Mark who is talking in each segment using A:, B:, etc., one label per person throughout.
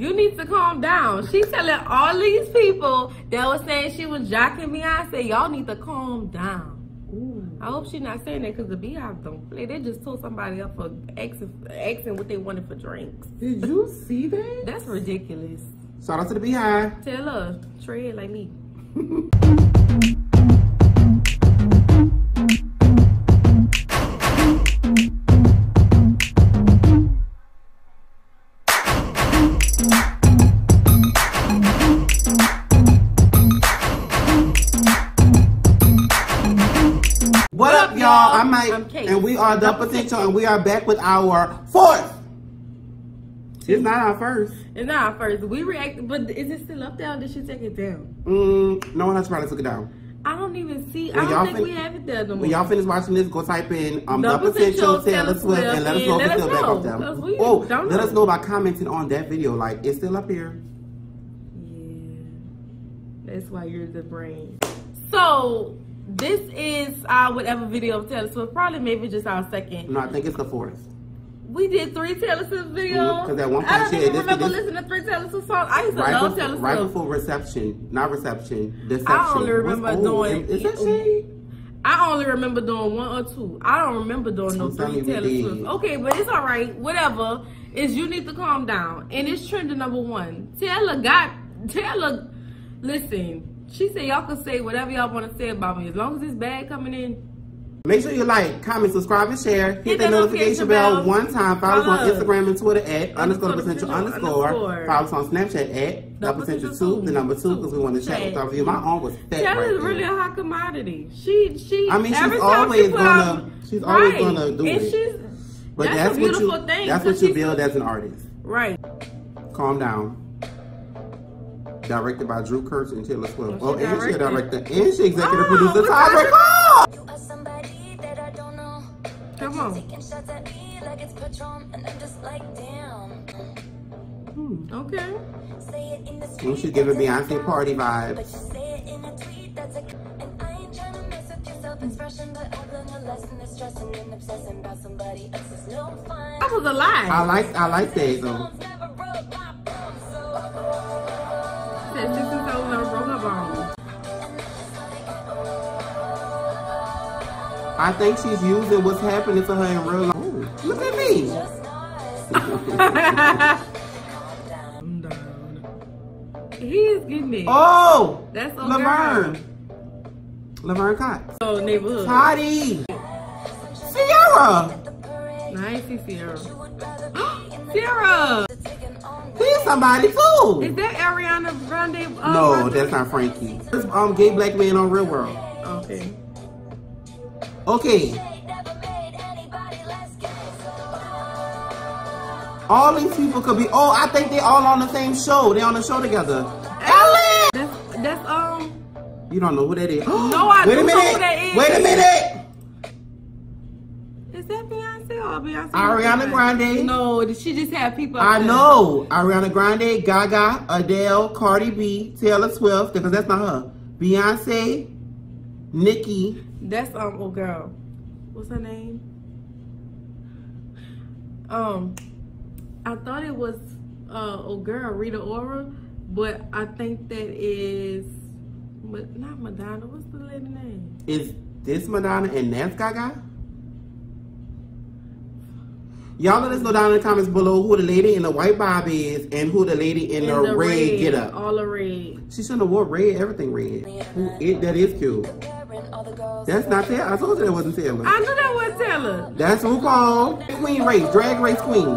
A: You need to calm down. She's telling all these people that was saying she was jocking Beyonce, y'all need to calm down. I hope she's not saying that because the BeyHive don't play. They just told somebody up for asking, asking what they wanted for drinks.
B: Did you see that?
A: That's ridiculous.
B: Shout out to the BeyHive.
A: Tell her, tread like me.
B: y'all? I'm Mike,
A: I'm Kate.
B: and we are the potential, and we are back with our fourth. It's not our first.
A: It's not our first, we reacted, but is it still up there or did she take it down?
B: Mm, no one has probably took it down.
A: I don't even see,
B: When
A: I don't think we have it there no more.
B: When y'all finish watching this, go type in um,
A: The
B: the potential
A: Potential,
B: Taylor Swift, and let us know if it's
A: let
B: still back up there. Oh, let
A: know.
B: us know by commenting on that video. Like it's still up here.
A: Yeah, that's why you're the brain. So this is our whatever video of Taylor Swift. Probably maybe just our second.
B: No, I think it's the fourth.
A: We did three Taylor Swift videos.
B: Mhm, 'cause at one
A: I
B: point
A: don't
B: she
A: even remember
B: this-
A: listening to three Taylor Swift songs. I used to
B: Right,
A: love
B: before,
A: Taylor
B: right
A: Swift.
B: before reception, not reception, deception.
A: I only
B: What's-
A: remember
B: oh,
A: doing-
B: Is, is that she?
A: I only remember doing one or two. I don't remember doing no three Taylor. Swift. Okay, but it's all right. Whatever. Is you need to calm down, and it's trending number one. Taylor got Taylor. Listen, she said y'all can say whatever y'all want to say about me as long as it's bad coming in.
B: Make sure you like, comment, subscribe, and share. Hit,
A: Hit
B: that
A: that
B: notification
A: notification
B: bell,
A: bell.
B: one time. Follow us on
A: uh-huh.
B: Instagram and Twitter at underscore potential underscore.
A: underscore.
B: Follow us on Snapchat at the potential two, the number two, because we want to chat with
A: Chat.
B: our view. My arm was fat
A: Taylor's
B: right
A: really a hot commodity. She she.
B: I mean, she's always
A: she
B: gonna-
A: out-
B: she's always
A: Right.
B: gonna do
A: and
B: it.
A: She's,
B: But
A: that's,
B: that's,
A: a
B: what
A: beautiful
B: you.
A: thing.
B: That's what you build as an artist.
A: Right.
B: Calm down. Directed by Drew Kirsch and Taylor Swift. Oh,
A: she
B: and she a
A: directed.
B: director and she executive
A: Oh,
B: producer.
A: what's
B: Ty? Cole.
C: You are somebody that I don't.
A: Come on.
C: you're Taking shots at me like it's Patron, and I'm just like, damn.
A: Hmm, okay.
C: Say it in the
B: And she's giving
C: a
B: Beyonce party
C: But
B: vibes.
C: you say it in a tweet, that's a. And I ain't trying to mess with your self-expression, but I've learned a lesson that's stressing and obsessing about somebody else is no fun.
A: That was a lie.
B: I like I like that though. I think she's using what's happening to her in real life. Look at me.
C: Just not.
A: I'm down. He is getting it.
B: Oh,
A: That's so
B: Laverne. Laverne Cox.
A: Oh, neighborhood.
B: Toddy. Sierra.
A: Nah, I ain't see Sierra. Sierra!
B: He's somebody too.
A: Is that Ariana Grande? Uh,
B: No, that's not Frankie. It's um gay black man on Real World.
A: Okay.
B: Okay,
C: Never made anybody less gay, so.
B: all these people could be. Oh, I think they all on the same show. They on the show together. Ellen.
A: That's, that's, um,
B: You don't know who that is.
A: No, I
B: Wait a
A: know
B: minute.
A: who that is.
B: Wait a minute.
A: is that Beyonce or Beyonce?
B: Ariana Grande.
A: No, did she just have people?
B: I know Ariana Grande, Gaga, Adele, Cardi B, Taylor Swift, because that's not her. Beyonce, Nicki.
A: That's, um, oh, girl. What's her name? Um, I thought it was, uh, oh, girl, Rita Ora, but I think that is, but not Madonna. What's the lady name?
B: Is this Madonna and that's Gaga? Y'all let us know down in the comments below who the lady in the white bob is and who the lady in,
A: In
B: the, red, get up.
A: All the red.
B: She shouldn't have wore red, everything red. Who, it, that is cute.
C: Comparing all the girls.
B: That's not Taylor. I told you that wasn't Taylor.
A: I knew that was Taylor.
B: That's RuPaul. Queen Race, Drag Race Queen.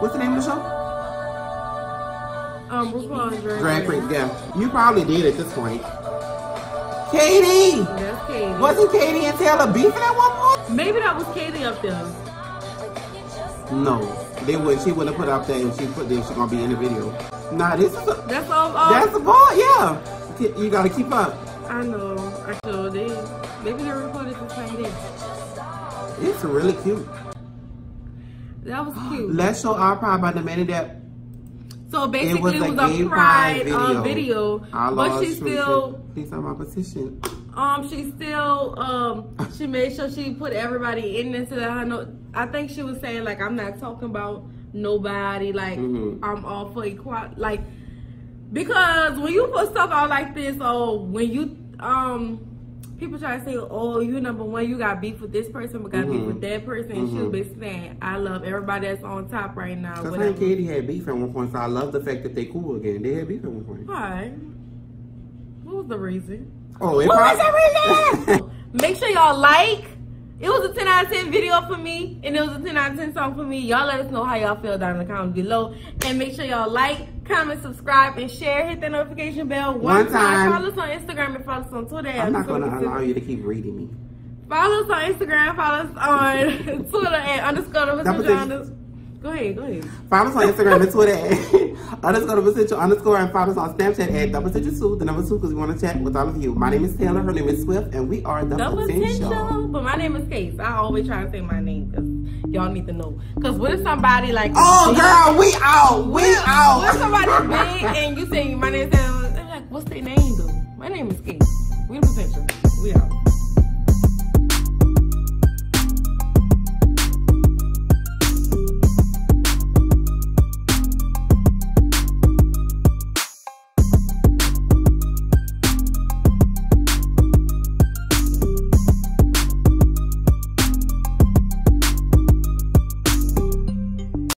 B: What's the name of the show?
A: Um, RuPaul's Drag,
B: Drag Race, yeah. You probably did at this point. Katy!
A: That's Katy.
B: Wasn't Katy and Taylor beefing at one point?
A: Maybe that was Katy up there.
B: No. They would she wouldn't have put up there and she put there she's gonna be in the video. Nah, this is a
A: That's all. all
B: that's the ball, yeah. You gotta keep up.
A: I know. I sure did. Maybe they recorded the same day.
B: It's really cute.
A: That was cute.
B: Let's show our pride by the minute that
A: So basically, it
B: a
A: was,
B: gay
A: a pride uh, video,
B: Our
A: but
B: Lord
A: she still,
B: Please on my petition.
A: um, she still, um, she made sure she put everybody in into the. I know. I think she was saying like, I'm not talking about nobody. Like
B: Mhm.
A: I'm all for equality. Like because when you put stuff out like this, or when you um. People try to say, "Oh, you number one. You got beef with this person, but got beef
B: Mhm.
A: with that person." And she'll be saying, "I love everybody that's on top right now."
B: Cause her. Katy had beef at one point, so I love the fact that they cool again. They had beef at one point.
A: Why? What was the reason?
B: Oh, it
A: What was
B: probably-
A: the reason? Make sure y'all like. It was a 10 out of 10 video for me, and it was a 10 out of 10 song for me. Y'all let us know how y'all feel down in the comments below. And make sure y'all like, comment, subscribe, and share. Hit that notification bell one,
B: One time.
A: Follow us on Instagram and follow us on Twitter.
B: I'm not gonna allow you to keep reading me.
A: Follow us on Instagram. Follow us on Twitter at underscore the
B: Double
A: Pacific
B: digits.
A: unders- Go ahead, go ahead.
B: Follow us on Instagram and Twitter at underscore the potential underscore and follow us on Snapchat at double digit two, the number two, because we want to chat with all of you. My name is Taylor, her name is Swift, and we are the,
A: The
B: potential.
A: potential. But my name is Case. I always try to say my name because y'all need to know. Because what if somebody like.
B: Oh, girl, we out. We
A: What
B: out.
A: if somebody's big and you say my name is Taylor? They're like, what's their name though? My name is Case. We the potential. We out.